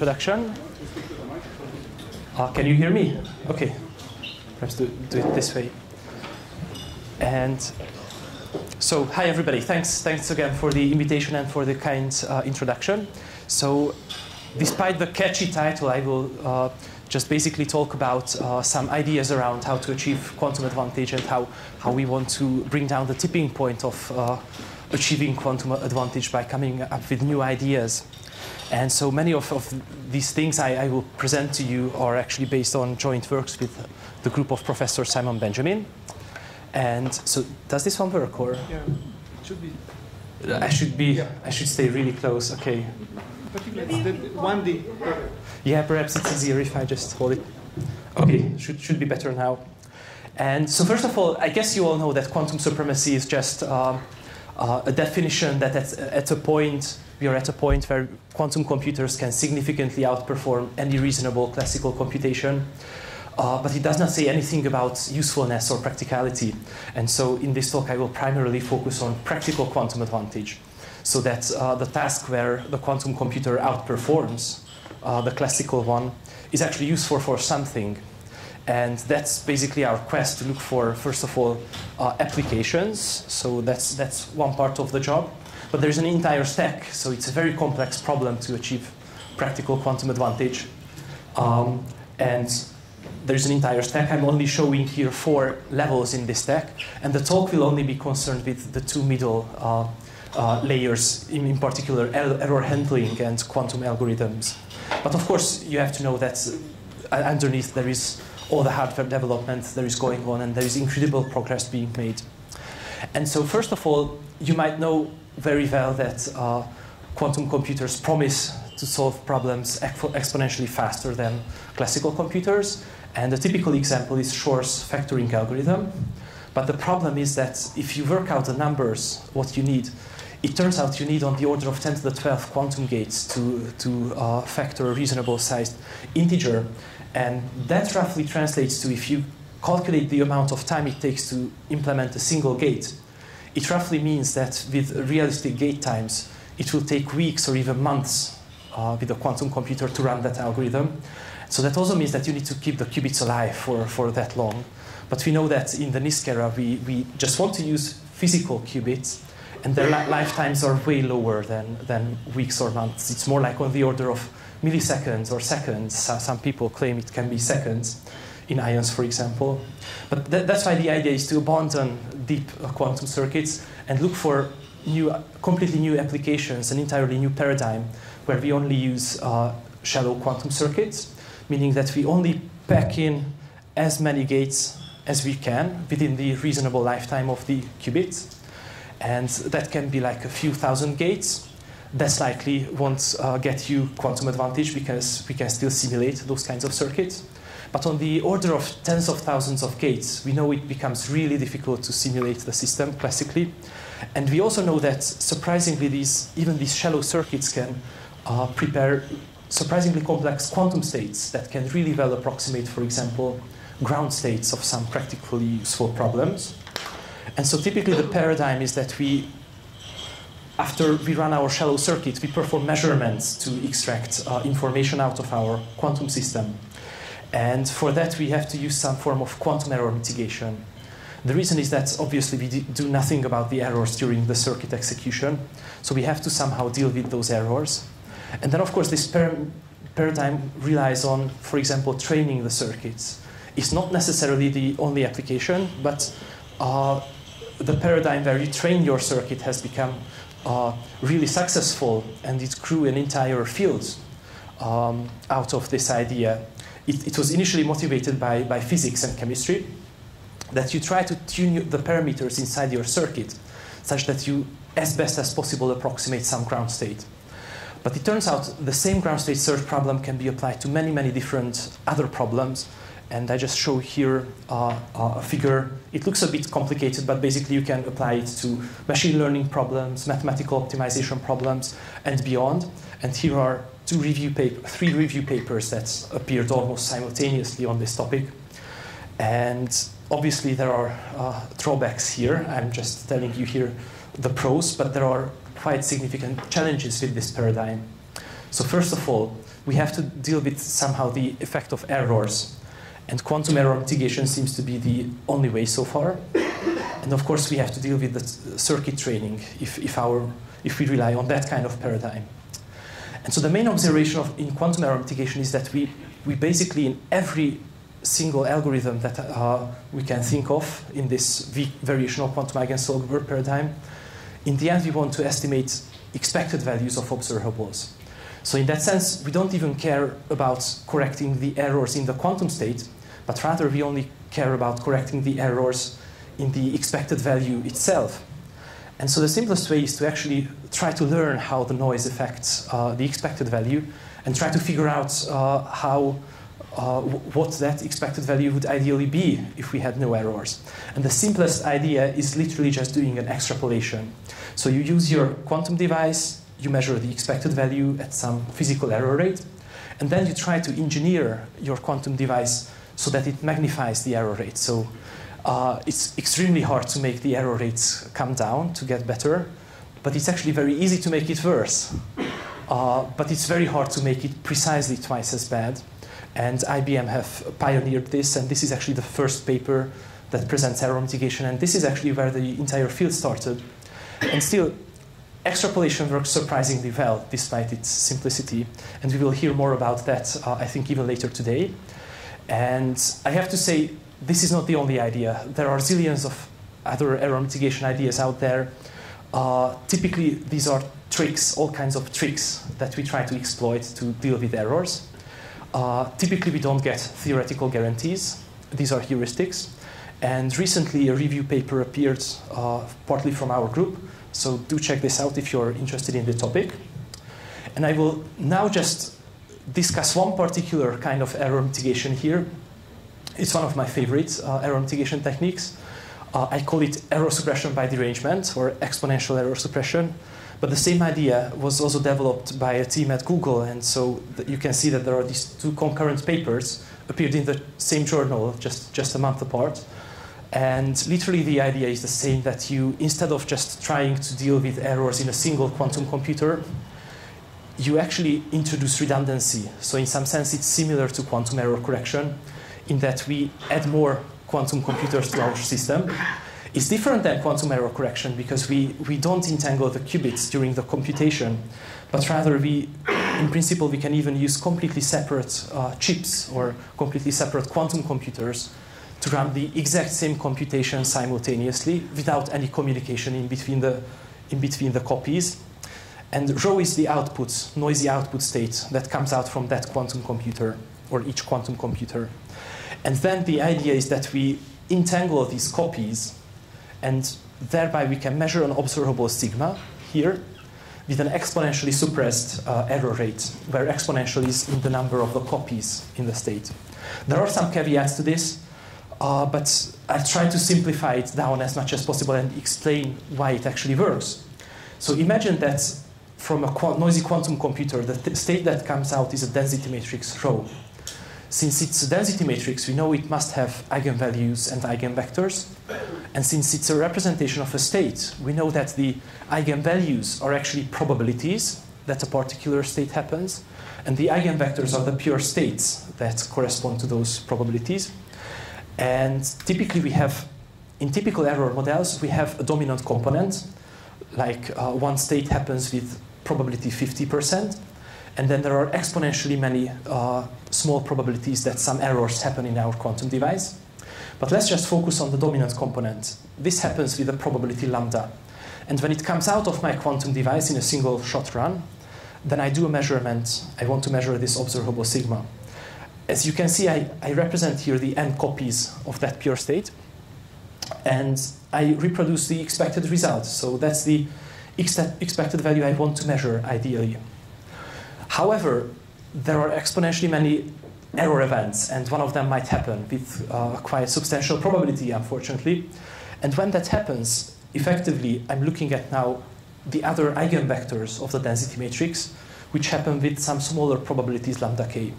introduction. Uh, can you hear me? Okay. Perhaps do, do it this way. And so, hi everybody. Thanks, thanks again for the invitation and for the kind uh, introduction. So, despite the catchy title, I will uh, just basically talk about uh, some ideas around how to achieve quantum advantage and how, how we want to bring down the tipping point of uh, achieving quantum advantage by coming up with new ideas. And so many of, of these things I, I, will present to you are actually based on joint works with the group of Professor Simon Benjamin. And so, does this one work or? Yeah, it should be. I should be. Yeah. I should stay really close. Okay. Particularly one D. Yeah, perhaps it's easier if I just hold it. Okay, should should be better now. And so, first of all, I guess you all know that quantum supremacy is just uh, uh, a definition that at, at a point we are at a point where quantum computers can significantly outperform any reasonable classical computation. Uh, but it does not say anything about usefulness or practicality. And so in this talk, I will primarily focus on practical quantum advantage. So that uh, the task where the quantum computer outperforms uh, the classical one is actually useful for something. And that's basically our quest to look for, first of all, uh, applications. So that's, that's one part of the job. But there's an entire stack, so it's a very complex problem to achieve practical quantum advantage. Um, and there's an entire stack. I'm only showing here four levels in this stack, and the talk will only be concerned with the two middle uh, uh, layers, in, in particular error handling and quantum algorithms. But of course, you have to know that uh, underneath there is all the hardware development that is going on, and there is incredible progress being made. And so, first of all, you might know very well that uh, quantum computers promise to solve problems exponentially faster than classical computers. And a typical example is Shor's factoring algorithm. But the problem is that if you work out the numbers, what you need, it turns out you need on the order of 10 to the 12 quantum gates to, to uh, factor a reasonable sized integer. And that roughly translates to if you calculate the amount of time it takes to implement a single gate, it roughly means that with realistic gate times, it will take weeks or even months uh, with a quantum computer to run that algorithm. So that also means that you need to keep the qubits alive for, for that long. But we know that in the NISQ era, we, we just want to use physical qubits, and their li lifetimes are way lower than, than weeks or months. It's more like on the order of milliseconds or seconds. Some people claim it can be seconds in ions, for example. But th that's why the idea is to abandon deep quantum circuits and look for new, completely new applications, an entirely new paradigm where we only use uh, shallow quantum circuits meaning that we only pack in as many gates as we can within the reasonable lifetime of the qubits. And that can be like a few thousand gates. That's likely won't uh, get you quantum advantage because we can still simulate those kinds of circuits. But on the order of tens of thousands of gates, we know it becomes really difficult to simulate the system classically. And we also know that surprisingly, these, even these shallow circuits can uh, prepare surprisingly complex quantum states that can really well approximate, for example, ground states of some practically useful problems. And so typically the paradigm is that we, after we run our shallow circuit, we perform measurements to extract uh, information out of our quantum system. And for that, we have to use some form of quantum error mitigation. The reason is that obviously we do nothing about the errors during the circuit execution, so we have to somehow deal with those errors. And then, of course, this par paradigm relies on, for example, training the circuits. It's not necessarily the only application, but uh, the paradigm where you train your circuit has become uh, really successful, and it grew an entire field um, out of this idea. It, it, was initially motivated by, by physics and chemistry, that you try to tune the parameters inside your circuit such that you, as best as possible, approximate some ground state. But it turns out the same ground state search problem can be applied to many, many different other problems. And I just show here uh, a figure. It looks a bit complicated, but basically you can apply it to machine learning problems, mathematical optimization problems, and beyond. And here are two review paper, three review papers that appeared almost simultaneously on this topic. And obviously there are uh, drawbacks here. I'm just telling you here the pros, but there are quite significant challenges with this paradigm. So first of all, we have to deal with somehow the effect of errors. And quantum error mitigation seems to be the only way so far. And of course, we have to deal with the circuit training if, if, our, if we rely on that kind of paradigm. And so the main observation of, in quantum error mitigation is that we, we basically, in every single algorithm that uh, we can think of in this v variational quantum eigensolver paradigm, in the end, we want to estimate expected values of observables. So in that sense, we don't even care about correcting the errors in the quantum state, but rather we only care about correcting the errors in the expected value itself. And so the simplest way is to actually try to learn how the noise affects uh, the expected value and try to figure out uh, how uh, what that expected value would ideally be if we had no errors. And the simplest idea is literally just doing an extrapolation. So you use your quantum device, you measure the expected value at some physical error rate, and then you try to engineer your quantum device so that it magnifies the error rate. So uh, it's extremely hard to make the error rates come down to get better, but it's actually very easy to make it worse. Uh, but it's very hard to make it precisely twice as bad. And IBM have pioneered this, and this is actually the first paper that presents error mitigation, and this is actually where the entire field started. And still, extrapolation works surprisingly well, despite its simplicity, and we will hear more about that, uh, I think, even later today. And I have to say, this is not the only idea. There are zillions of other error mitigation ideas out there. Uh, typically, these are tricks, all kinds of tricks that we try to exploit to deal with errors. Uh, typically, we don't get theoretical guarantees. These are heuristics. And recently, a review paper appeared, uh, partly from our group. So do check this out if you're interested in the topic. And I will now just discuss one particular kind of error mitigation here. It's one of my favorite uh, error mitigation techniques. Uh, I call it error suppression by derangement or exponential error suppression. But the same idea was also developed by a team at Google, and so you can see that there are these two concurrent papers appeared in the same journal just, just a month apart. And literally the idea is the same that you, instead of just trying to deal with errors in a single quantum computer, you actually introduce redundancy. So in some sense, it's similar to quantum error correction in that we add more quantum computers to our system it's different than quantum error correction because we, we don't entangle the qubits during the computation, but rather we, in principle, we can even use completely separate uh, chips or completely separate quantum computers to run the exact same computation simultaneously without any communication in between the, in between the copies. And rho is the output, noisy output state that comes out from that quantum computer or each quantum computer. And then the idea is that we entangle these copies and thereby we can measure an observable sigma here with an exponentially suppressed uh, error rate, where exponential is in the number of the copies in the state. There are some caveats to this, uh, but I've tried to simplify it down as much as possible and explain why it actually works. So imagine that from a qu noisy quantum computer, the state that comes out is a density matrix rho. Since it's a density matrix, we know it must have eigenvalues and eigenvectors. And since it's a representation of a state, we know that the eigenvalues are actually probabilities that a particular state happens, and the eigenvectors are the pure states that correspond to those probabilities. And typically we have, in typical error models, we have a dominant component, like uh, one state happens with probability 50%, and then there are exponentially many uh, small probabilities that some errors happen in our quantum device. But let's just focus on the dominant component. This happens with a probability lambda. And when it comes out of my quantum device in a single shot run, then I do a measurement. I want to measure this observable sigma. As you can see, I, I represent here the n copies of that pure state. And I reproduce the expected result. So that's the expected value I want to measure ideally. However, there are exponentially many error events, and one of them might happen with uh, quite substantial probability, unfortunately. And when that happens, effectively, I'm looking at now the other eigenvectors of the density matrix, which happen with some smaller probabilities lambda k.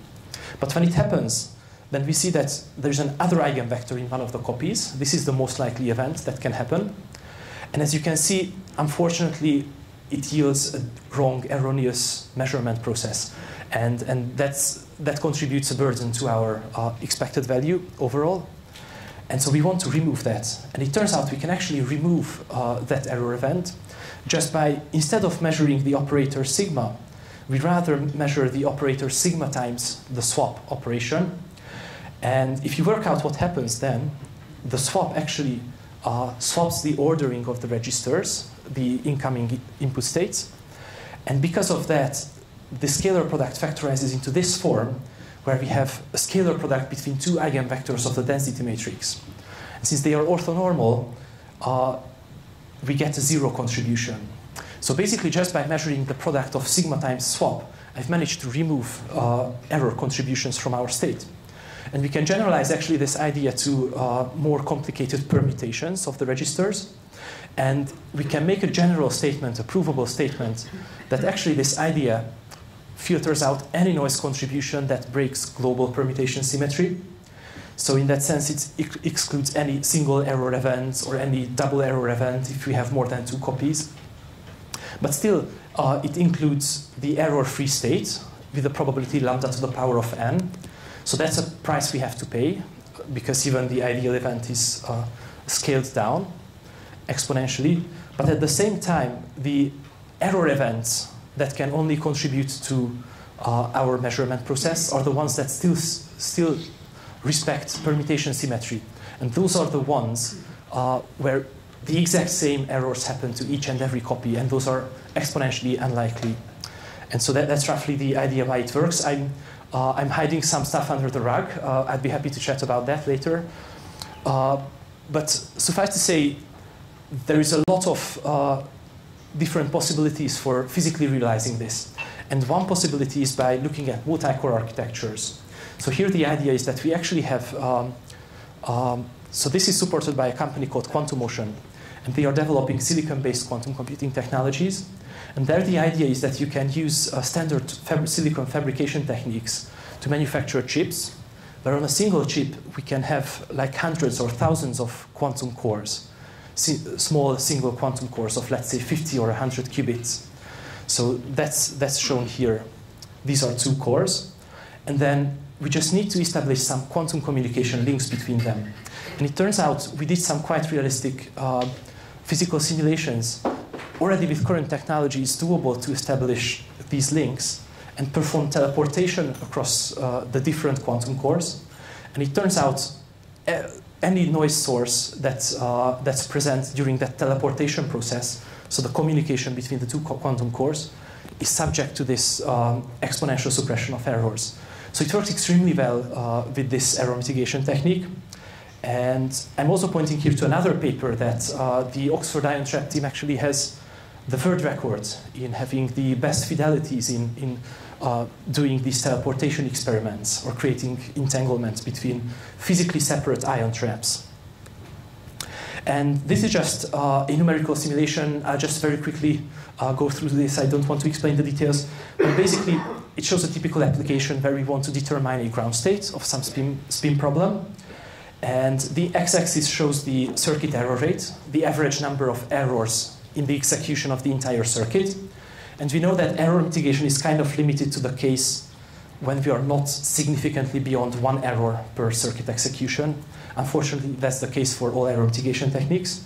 But when it happens, then we see that there's an other eigenvector in one of the copies. This is the most likely event that can happen. And as you can see, unfortunately, it yields a wrong, erroneous measurement process. And, and that's, that contributes a burden to our uh, expected value overall. And so we want to remove that. And it turns out we can actually remove uh, that error event just by, instead of measuring the operator sigma, we rather measure the operator sigma times the swap operation. And if you work out what happens then, the swap actually uh, swaps the ordering of the registers, the incoming input states. And because of that, the scalar product factorizes into this form, where we have a scalar product between two eigenvectors of the density matrix. And since they are orthonormal, uh, we get a zero contribution. So basically, just by measuring the product of sigma times swap, I've managed to remove uh, error contributions from our state. And we can generalize actually this idea to uh, more complicated permutations of the registers. And we can make a general statement, a provable statement, that actually this idea filters out any noise contribution that breaks global permutation symmetry. So in that sense, it excludes any single error event or any double error event if we have more than two copies. But still, uh, it includes the error-free state with the probability lambda to the power of n. So that's a price we have to pay because even the ideal event is uh, scaled down exponentially. But at the same time, the error events that can only contribute to uh, our measurement process are the ones that still, still respect permutation symmetry. And those are the ones uh, where the exact same errors happen to each and every copy, and those are exponentially unlikely. And so that, that's roughly the idea why it works. I'm, uh, I'm hiding some stuff under the rug. Uh, I'd be happy to chat about that later. Uh, but suffice to say, there is a lot of uh, different possibilities for physically realizing this. And one possibility is by looking at multi-core architectures. So here the idea is that we actually have, um, um, so this is supported by a company called Quantum Motion, and they are developing silicon-based quantum computing technologies. And there the idea is that you can use uh, standard fab silicon fabrication techniques to manufacture chips, where on a single chip we can have like hundreds or thousands of quantum cores small single quantum cores of, let's say, 50 or 100 qubits. So that's, that's shown here. These are two cores. And then we just need to establish some quantum communication links between them. And it turns out we did some quite realistic uh, physical simulations. Already with current technology, it's doable to establish these links and perform teleportation across uh, the different quantum cores. And it turns out uh, any noise source that's, uh, that's present during that teleportation process, so the communication between the two quantum cores, is subject to this um, exponential suppression of errors. So it works extremely well uh, with this error mitigation technique. And I'm also pointing here to another paper that uh, the Oxford Ion Trap team actually has the third record in having the best fidelities in, in uh, doing these teleportation experiments or creating entanglements between physically separate ion traps. And this is just uh, a numerical simulation. I'll just very quickly uh, go through this. I don't want to explain the details. But basically, it shows a typical application where we want to determine a ground state of some spin, spin problem. And the x-axis shows the circuit error rate, the average number of errors in the execution of the entire circuit. And we know that error mitigation is kind of limited to the case when we are not significantly beyond one error per circuit execution. Unfortunately, that's the case for all error mitigation techniques.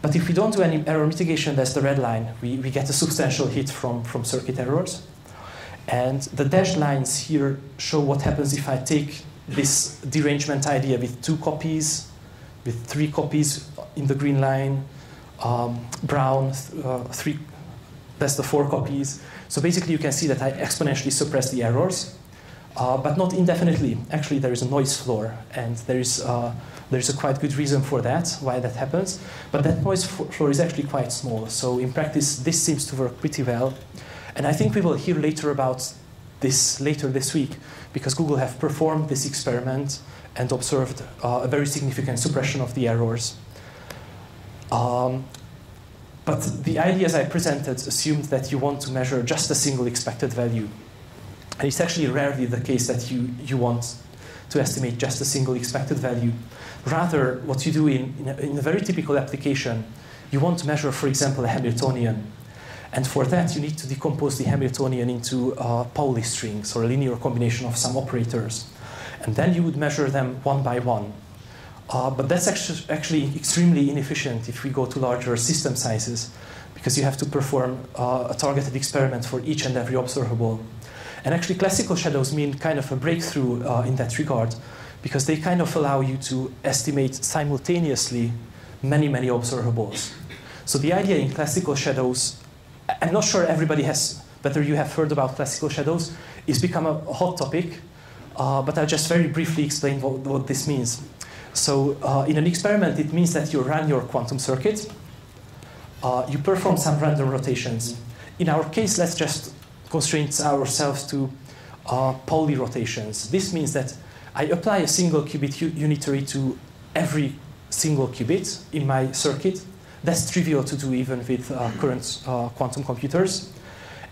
But if we don't do any error mitigation, that's the red line. We, we get a substantial hit from, from circuit errors. And the dashed lines here show what happens if I take this derangement idea with two copies, with three copies in the green line, um, brown, uh, three that's the four copies. So basically you can see that I exponentially suppress the errors, uh, but not indefinitely. Actually, there is a noise floor, and there is, uh, there is a quite good reason for that, why that happens. But that noise floor is actually quite small. So in practice, this seems to work pretty well. And I think we will hear later about this later this week, because Google have performed this experiment and observed uh, a very significant suppression of the errors. Um, but the ideas I presented assumed that you want to measure just a single expected value. And it's actually rarely the case that you, you want to estimate just a single expected value. Rather, what you do in, in a, in a very typical application, you want to measure, for example, a Hamiltonian. And for that, you need to decompose the Hamiltonian into uh, Pauli strings or a linear combination of some operators. And then you would measure them one by one. Uh, but that's actually, actually extremely inefficient if we go to larger system sizes because you have to perform uh, a targeted experiment for each and every observable. And actually, classical shadows mean kind of a breakthrough uh, in that regard because they kind of allow you to estimate simultaneously many, many observables. So the idea in classical shadows, I'm not sure everybody has, whether you have heard about classical shadows, is become a hot topic, uh, but I'll just very briefly explain what, what this means. So uh, in an experiment, it means that you run your quantum circuit, uh, you perform some random rotations. In our case, let's just constrain ourselves to uh, rotations. This means that I apply a single qubit unitary to every single qubit in my circuit. That's trivial to do even with uh, current uh, quantum computers.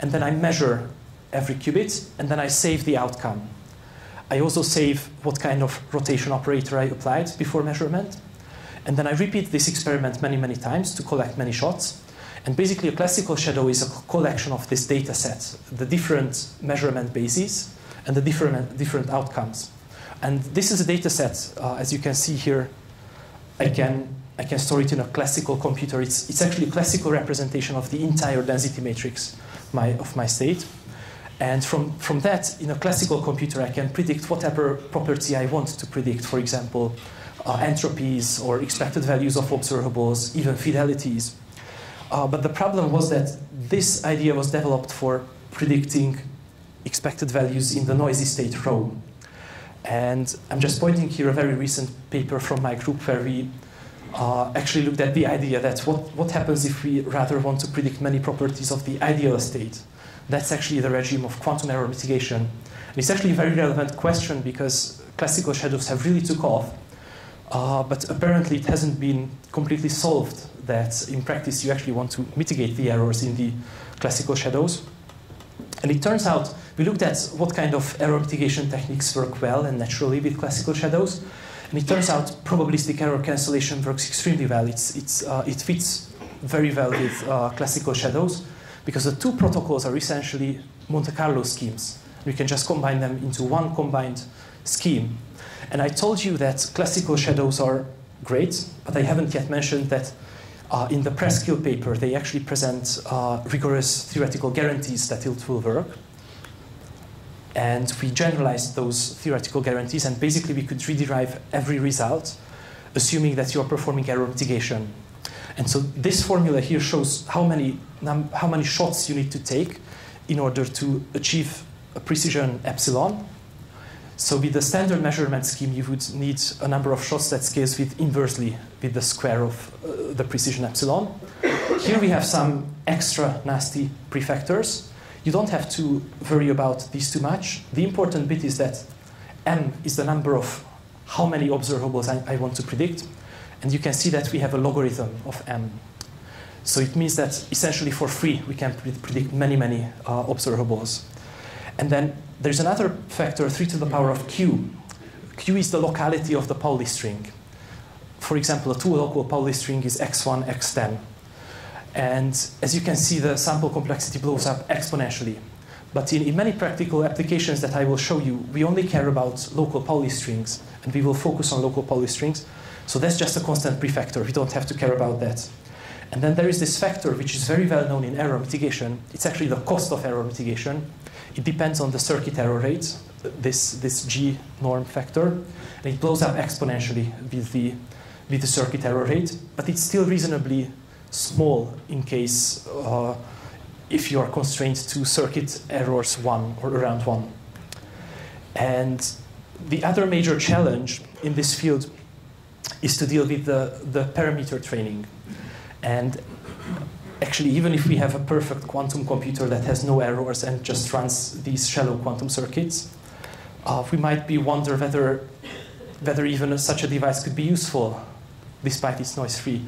And then I measure every qubit, and then I save the outcome. I also save what kind of rotation operator I applied before measurement. And then I repeat this experiment many, many times to collect many shots. And basically, a classical shadow is a collection of this data set, the different measurement bases, and the different, different outcomes. And this is a data set, uh, as you can see here. I can, I can store it in a classical computer. It's, it's actually a classical representation of the entire density matrix my, of my state. And from, from that, in a classical computer, I can predict whatever property I want to predict. For example, uh, entropies or expected values of observables, even fidelities. Uh, but the problem was that this idea was developed for predicting expected values in the noisy state rho. And I'm just pointing here a very recent paper from my group where we uh, actually looked at the idea that what, what happens if we rather want to predict many properties of the ideal state. That's actually the regime of quantum error mitigation. And it's actually a very relevant question because classical shadows have really took off, uh, but apparently it hasn't been completely solved that in practice you actually want to mitigate the errors in the classical shadows. And it turns out we looked at what kind of error mitigation techniques work well and naturally with classical shadows. And it turns out probabilistic error cancellation works extremely well. It's, it's, uh, it fits very well with uh, classical shadows because the two protocols are essentially Monte Carlo schemes. We can just combine them into one combined scheme. And I told you that classical shadows are great, but I haven't yet mentioned that uh, in the Preskill paper, they actually present uh, rigorous theoretical guarantees that it will work. And we generalized those theoretical guarantees, and basically we could rederive every result, assuming that you're performing error mitigation. And so this formula here shows how many, how many shots you need to take in order to achieve a precision epsilon. So with the standard measurement scheme, you would need a number of shots that scales with inversely with the square of uh, the precision epsilon. Here we have some extra nasty prefactors. You don't have to worry about these too much. The important bit is that m is the number of how many observables I, I want to predict. And you can see that we have a logarithm of m. So it means that essentially for free, we can predict many, many uh, observables. And then there's another factor, 3 to the power of q. q is the locality of the Pauli string. For example, a two-local Pauli string is x1, x10. And as you can see, the sample complexity blows up exponentially. But in, in, many practical applications that I will show you, we only care about local Pauli strings, and we will focus on local Pauli strings. So that's just a constant prefactor. We don't have to care about that. And then there is this factor, which is very well known in error mitigation. It's actually the cost of error mitigation. It depends on the circuit error rate, this, this G norm factor, and it blows up exponentially with the, with the circuit error rate, but it's still reasonably small in case uh, if you are constrained to circuit errors one or around one. And the other major challenge in this field is to deal with the, the parameter training. And actually, even if we have a perfect quantum computer that has no errors and just runs these shallow quantum circuits, uh, we might be wonder whether, whether even such a device could be useful despite its noise free.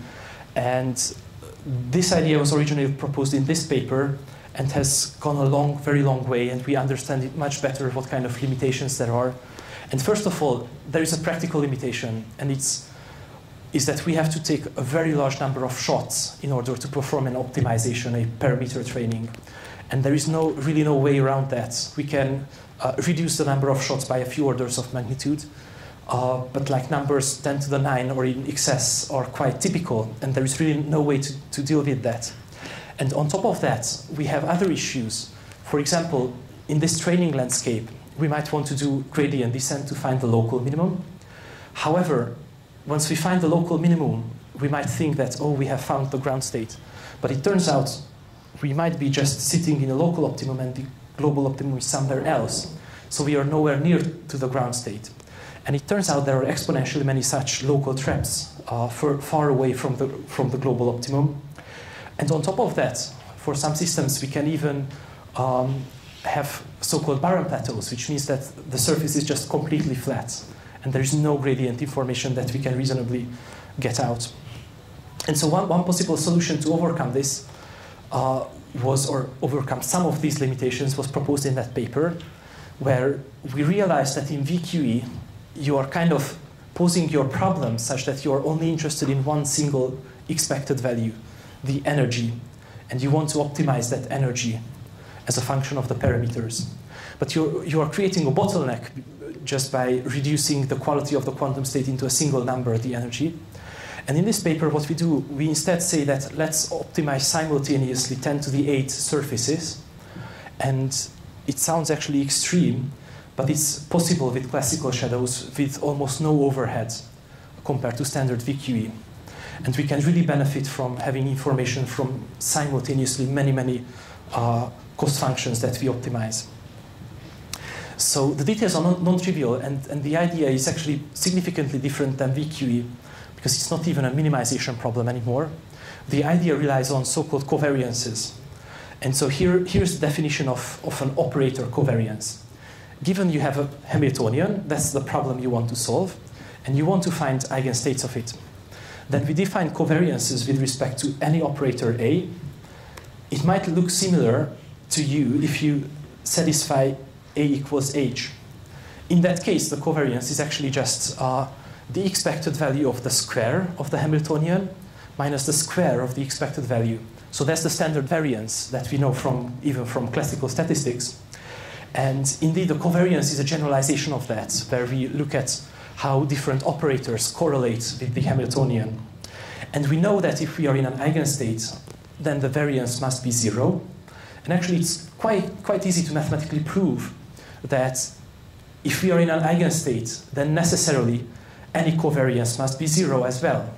And this idea was originally proposed in this paper and has gone a long, very long way, and we understand it much better what kind of limitations there are. And first of all, there is a practical limitation, and it's is that we have to take a very large number of shots in order to perform an optimization, a parameter training. And there is no, really no way around that. We can uh, reduce the number of shots by a few orders of magnitude, uh, but like numbers 10 to the 9 or in excess are quite typical, and there is really no way to, to deal with that. And on top of that, we have other issues. For example, in this training landscape, we might want to do gradient descent to find the local minimum. However, once we find the local minimum, we might think that, oh, we have found the ground state. But it turns out we might be just sitting in a local optimum and the global optimum is somewhere else. So we are nowhere near to the ground state. And it turns out there are exponentially many such local traps uh, far away from the, from the global optimum. And on top of that, for some systems, we can even um, have so-called barren plateaus, which means that the surface is just completely flat and there is no gradient information that we can reasonably get out. And so one, one possible solution to overcome this uh, was, or overcome some of these limitations, was proposed in that paper, where we realized that in VQE, you are kind of posing your problem such that you are only interested in one single expected value, the energy, and you want to optimize that energy as a function of the parameters. But you're, you are creating a bottleneck just by reducing the quality of the quantum state into a single number, the energy. And in this paper, what we do, we instead say that let's optimize simultaneously 10 to the 8 surfaces. And it sounds actually extreme, but it's possible with classical shadows with almost no overhead compared to standard VQE. And we can really benefit from having information from simultaneously many, many uh, cost functions that we optimize. So the details are non-trivial, and, and the idea is actually significantly different than VQE because it's not even a minimization problem anymore. The idea relies on so-called covariances. And so here, here's the definition of, of an operator covariance. Given you have a Hamiltonian, that's the problem you want to solve, and you want to find eigenstates of it. Then we define covariances with respect to any operator A. It might look similar to you if you satisfy a equals h. In that case, the covariance is actually just uh, the expected value of the square of the Hamiltonian minus the square of the expected value. So that's the standard variance that we know from even from classical statistics. And indeed, the covariance is a generalization of that, where we look at how different operators correlate with the Hamiltonian. And we know that if we are in an eigenstate, then the variance must be zero. And actually, it's quite, quite easy to mathematically prove that if we are in an eigenstate, then necessarily any covariance must be zero as well.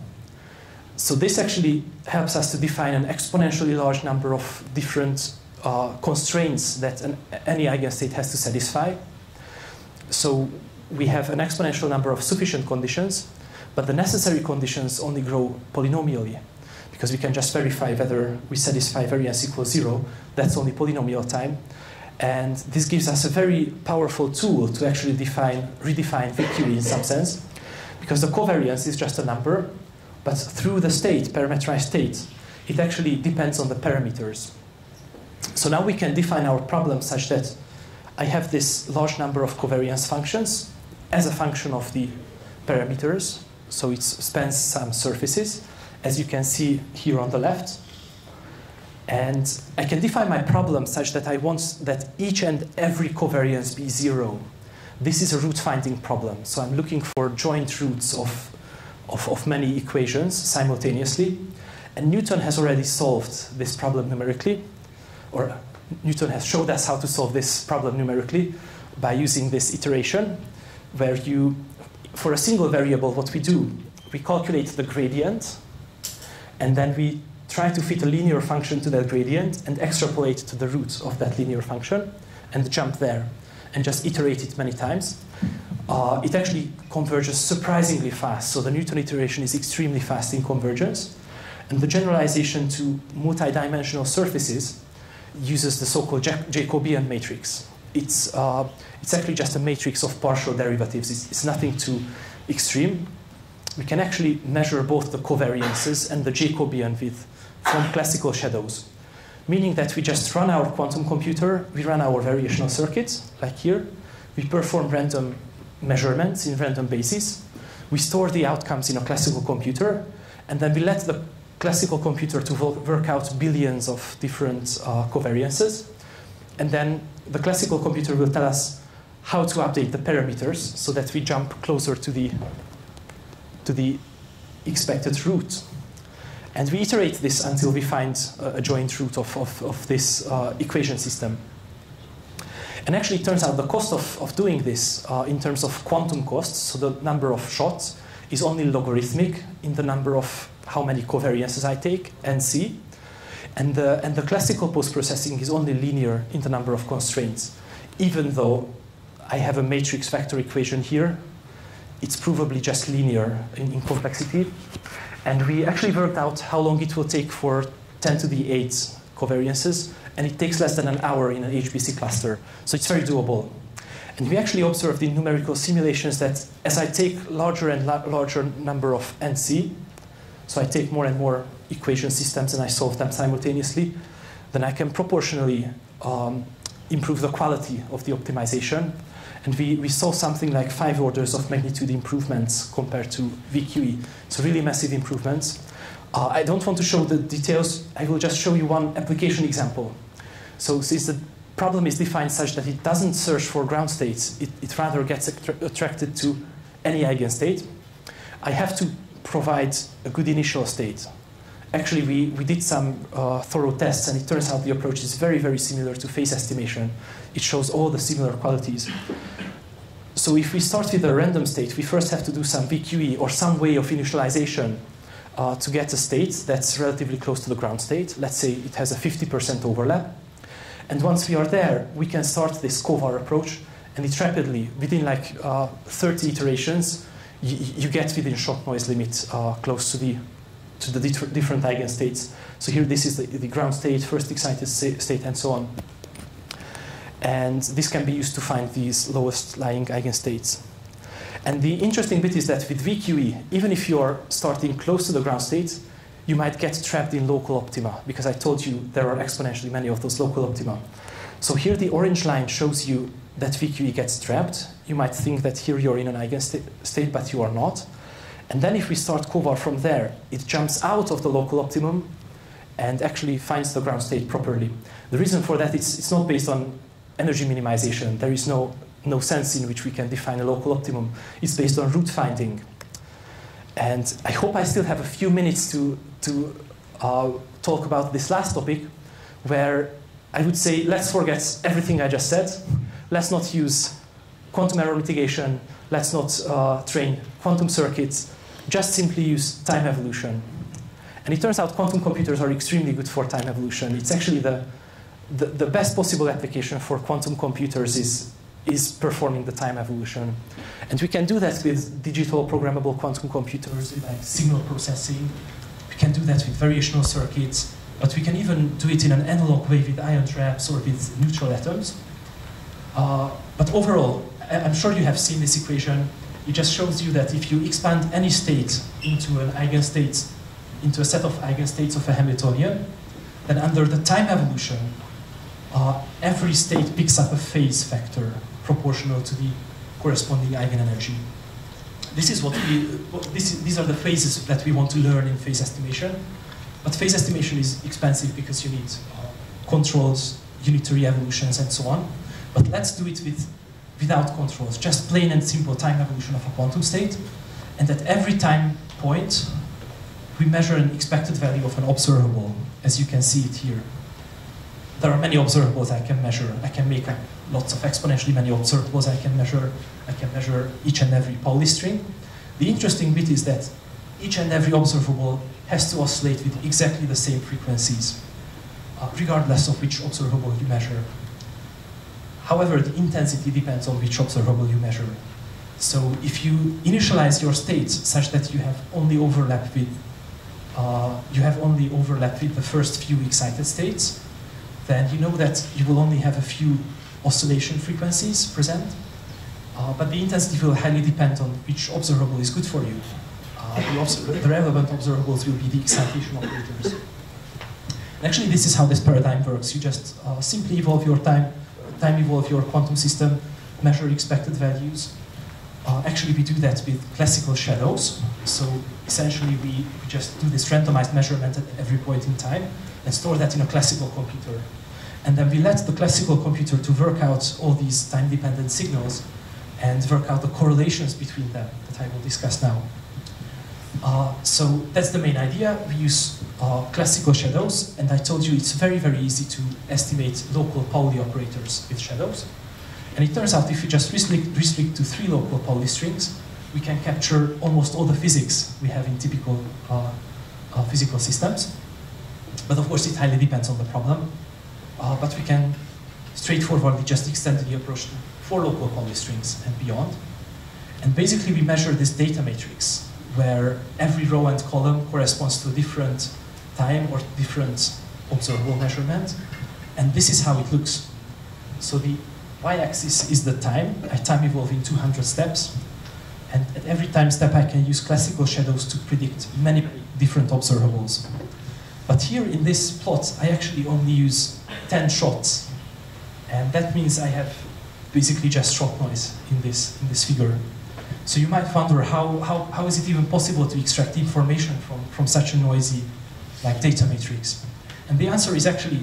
So this actually helps us to define an exponentially large number of different uh, constraints that an, any eigenstate has to satisfy. So we have an exponential number of sufficient conditions, but the necessary conditions only grow polynomially because we can just verify whether we satisfy variance equals zero. That's only polynomial time. And this gives us a very powerful tool to actually define, redefine VQE in some sense, because the covariance is just a number, but through the state, parameterized state, it actually depends on the parameters. So now we can define our problem such that I have this large number of covariance functions as a function of the parameters. So it spans some surfaces, as you can see here on the left. And I can define my problem such that I want that each and every covariance be zero. This is a root finding problem. So I'm looking for joint roots of, of, of many equations simultaneously. And Newton has already solved this problem numerically, or Newton has showed us how to solve this problem numerically by using this iteration, where you, for a single variable, what we do, we calculate the gradient, and then we try to fit a linear function to that gradient and extrapolate to the root of that linear function and jump there and just iterate it many times. Uh, it actually converges surprisingly fast. So the Newton iteration is extremely fast in convergence. And the generalization to multidimensional surfaces uses the so-called Jacobian matrix. It's, uh, it's actually just a matrix of partial derivatives. It's, it's nothing too extreme. We can actually measure both the covariances and the Jacobian with from classical shadows, meaning that we just run our quantum computer, we run our variational circuits, like here, we perform random measurements in random basis, we store the outcomes in a classical computer, and then we let the classical computer to work out billions of different uh, covariances. And then the classical computer will tell us how to update the parameters so that we jump closer to the, to the expected root. And we iterate this until we find a, joint root of, of, of this uh, equation system. And actually, it turns out the cost of, of doing this uh, in terms of quantum costs, so the number of shots, is only logarithmic in the number of how many covariances I take, NC. And the, and the classical post-processing is only linear in the number of constraints. Even though I have a matrix vector equation here, it's provably just linear in, in complexity. And we actually worked out how long it will take for 10 to the 8 covariances, and it takes less than an hour in an HPC cluster. So it's very doable. And we actually observed in numerical simulations that as I take larger and la larger number of NC, so I take more and more equation systems and I solve them simultaneously, then I can proportionally um, improve the quality of the optimization. And we, we saw something like five orders of magnitude improvements compared to VQE. So really massive improvements. Uh, I don't want to show the details. I will just show you one application example. So since the problem is defined such that it doesn't search for ground states, it, it rather gets attracted to any eigenstate, I have to provide a good initial state. Actually, we, we did some uh, thorough tests, and it turns out the approach is very, very similar to phase estimation. It shows all the similar qualities. So if we start with a random state, we first have to do some VQE or some way of initialization uh, to get a state that's relatively close to the ground state. Let's say it has a 50% overlap. And once we are there, we can start this CoVAR approach, and it rapidly, within like uh, 30 iterations, you, get within shot noise limit uh, close to the to the different eigenstates. So here, this is the, the ground state, first excited state, and so on. And this can be used to find these lowest lying eigenstates. And the interesting bit is that with VQE, even if you're starting close to the ground state, you might get trapped in local optima, because I told you there are exponentially many of those local optima. So here the orange line shows you that VQE gets trapped. You might think that here you're in an eigenstate, but you are not. And then if we start CoVAR from there, it jumps out of the local optimum and actually finds the ground state properly. The reason for that is it's not based on energy minimization. There is no, no sense in which we can define a local optimum. It's based on root finding. And I hope I still have a few minutes to, to uh, talk about this last topic, where I would say let's forget everything I just said. Let's not use quantum error mitigation. Let's not uh, train quantum circuits. Just simply use time evolution. And it turns out quantum computers are extremely good for time evolution. It's actually the, the, the best possible application for quantum computers is is performing the time evolution. And we can do that with digital programmable quantum computers, like signal processing. We can do that with variational circuits, but we can even do it in an analog way with ion traps or with neutral atoms. Uh, but overall, I'm sure you have seen this equation. It just shows you that if you expand any state into an eigenstate, into a set of eigenstates of a Hamiltonian, then under the time evolution, uh, every state picks up a phase factor proportional to the corresponding eigenenergy. This is what we, this is these are the phases that we want to learn in phase estimation. But phase estimation is expensive because you need uh, controls, unitary evolutions, and so on. But let's do it with, without controls, just plain and simple time evolution of a quantum state. And at every time point, we measure an expected value of an observable, as you can see it here. There are many observables I can measure. I can make lots of exponentially many observables I can measure. I can measure each and every Pauli string. The interesting bit is that each and every observable has to oscillate with exactly the same frequencies, uh, regardless of which observable you measure. However, the intensity depends on which observable you measure. So if you initialize your states such that you have only overlap with uh, you have only overlap with the first few excited states, then you know that you will only have a few oscillation frequencies present, uh, but the intensity will highly depend on which observable is good for you. Uh, the, the, relevant observables will be the excitation operators. And actually, this is how this paradigm works. You just uh, simply evolve your time, time evolve your quantum system, measure expected values, Uh, actually, we do that with classical shadows. So essentially, we just do this randomized measurement at every point in time and store that in a classical computer. And then we let the classical computer to work out all these time-dependent signals and work out the correlations between them that I will discuss now. Uh, so that's the main idea. We use uh, classical shadows, and I told you it's very, very easy to estimate local Pauli operators with shadows. And it turns out if you just restrict, restrict to three local Pauli strings, we can capture almost all the physics we have in typical uh, uh physical systems. But of course, it highly depends on the problem. Uh, but we can straightforwardly just extend the approach to four local Pauli strings and beyond. And basically, we measure this data matrix where every row and column corresponds to a different time or different observable measurement. And this is how it looks. So the y-axis is the time, a time evolving 200 steps. And at every time step, I can use classical shadows to predict many different observables. But here in this plot, I actually only use 10 shots. And that means I have basically just shot noise in this, in this figure. So you might wonder how, how, how is it even possible to extract information from, from such a noisy like data matrix? And the answer is actually,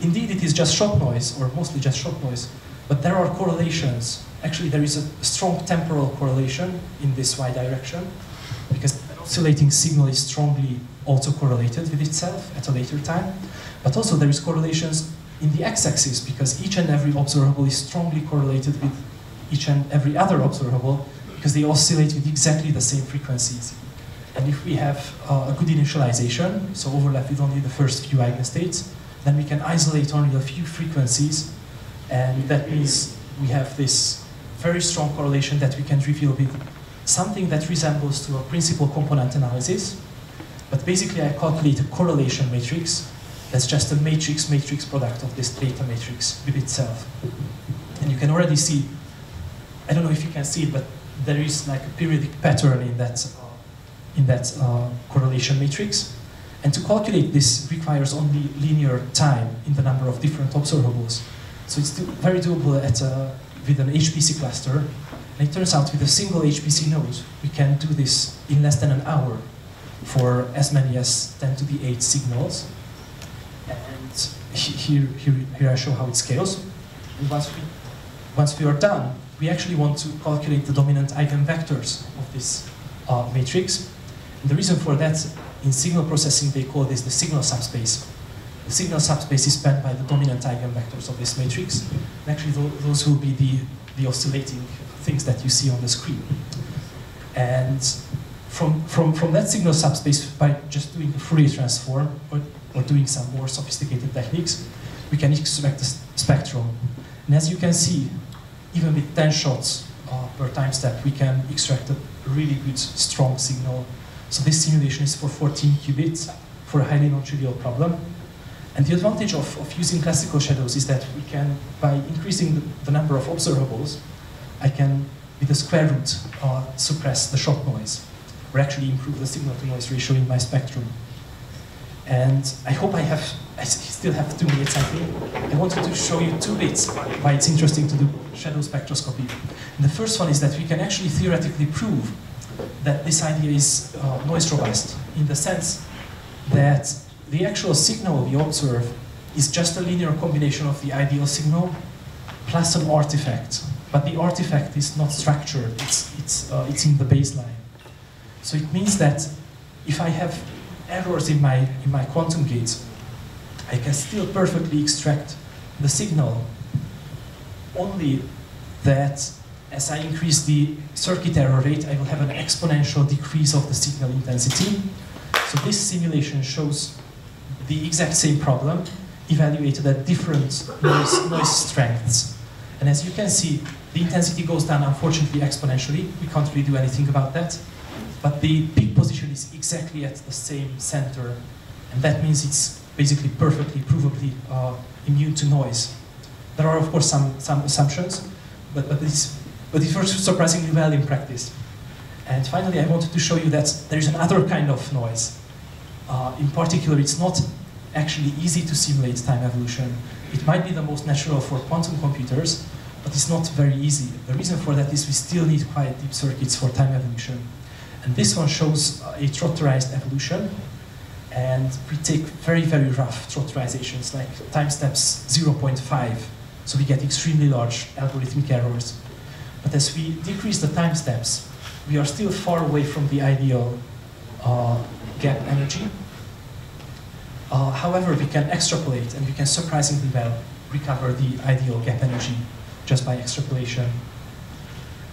indeed it is just shot noise, or mostly just shot noise, but there are correlations. Actually, there is a strong temporal correlation in this y direction, because oscillating signal is strongly autocorrelated with itself at a later time. But also there is correlations in the x-axis, because each and every observable is strongly correlated with each and every other observable because they oscillate with exactly the same frequencies. And if we have uh, a good initialization, so overlap with only the first few eigenstates, then we can isolate only a few frequencies, and that means we have this very strong correlation that we can reveal with something that resembles to a principal component analysis. But basically, I calculate a correlation matrix that's just a matrix-matrix product of this data matrix with itself. And you can already see I don't know if you can see it, but there is like a periodic pattern in that, uh, in that uh, correlation matrix. And to calculate this requires only linear time in the number of different observables. So it's very doable at, uh, with an HPC cluster. And it turns out with a single HPC node, we can do this in less than an hour for as many as 10 to the 8 signals. And here, here, here I show how it scales. And once we, once we are done, we actually want to calculate the dominant eigenvectors of this uh, matrix. And the reason for that, in signal processing, they call this the signal subspace. The signal subspace is spanned by the dominant eigenvectors of this matrix. And actually, those will be the, the oscillating things that you see on the screen. And from, from, from that signal subspace, by just doing a Fourier transform or, or doing some more sophisticated techniques, we can extract the spectrum. And as you can see, even with 10 shots uh, per time step, we can extract a really good, strong signal. So this simulation is for 14 qubits for a highly non-trivial problem. And the advantage of, of using classical shadows is that we can, by increasing the, the number of observables, I can, with the square root, uh, suppress the shot noise, or actually improve the signal-to-noise ratio in my spectrum. And I hope I have, I still have two minutes, I think. I wanted to show you two bits why it's interesting to do shadow spectroscopy. And the first one is that we can actually theoretically prove that this idea is uh, noise robust in the sense that the actual signal we observe is just a linear combination of the ideal signal plus an artifact. But the artifact is not structured, it's, it's, uh, it's in the baseline. So it means that if I have errors in my, in my quantum gates, I can still perfectly extract the signal. Only that as I increase the circuit error rate, I will have an exponential decrease of the signal intensity. So this simulation shows the exact same problem evaluated at different noise, noise strengths. And as you can see, the intensity goes down, unfortunately, exponentially. We can't really do anything about that but the peak position is exactly at the same center, and that means it's basically perfectly, provably uh, immune to noise. There are, of course, some, some assumptions, but, but, it's, but it works surprisingly well in practice. And finally, I wanted to show you that there is another kind of noise. Uh, in particular, it's not actually easy to simulate time evolution. It might be the most natural for quantum computers, but it's not very easy. The reason for that is we still need quite deep circuits for time evolution. And this one shows a trotterized evolution, and we take very, very rough trotterizations, like time steps 0.5, so we get extremely large algorithmic errors. But as we decrease the time steps, we are still far away from the ideal uh, gap energy. Uh, however, we can extrapolate and we can surprisingly well recover the ideal gap energy just by extrapolation.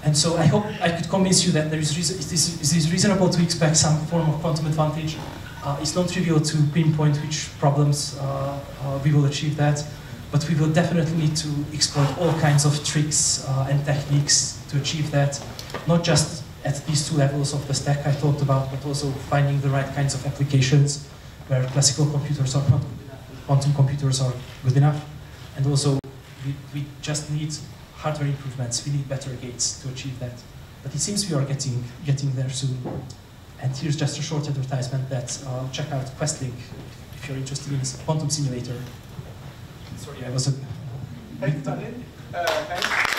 And so I hope I could convince you that there is reason, it, is, it is reasonable to expect some form of quantum advantage. Uh, it's not trivial to pinpoint which problems uh, uh, we will achieve that, but we will definitely need to exploit all kinds of tricks uh, and techniques to achieve that, not just at these two levels of the stack I talked about, but also finding the right kinds of applications where classical computers are not good enough, quantum computers are good enough, and also we, we just need hardware improvements, we need better gates to achieve that. But it seems we are getting, getting there soon. And here's just a short advertisement that uh, check out QuESTlink if you're interested in this quantum simulator. Sorry, I was a... Uh, thanks.